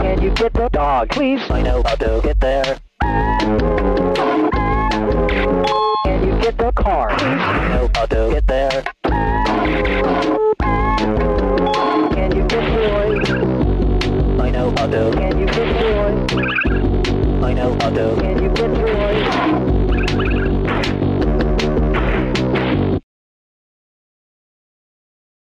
Can you get the dog, please? I know how to get there. Can you get the car, please? I know how to get there. Can you get the boy? I know how to. Can you get boy? I know how to. Can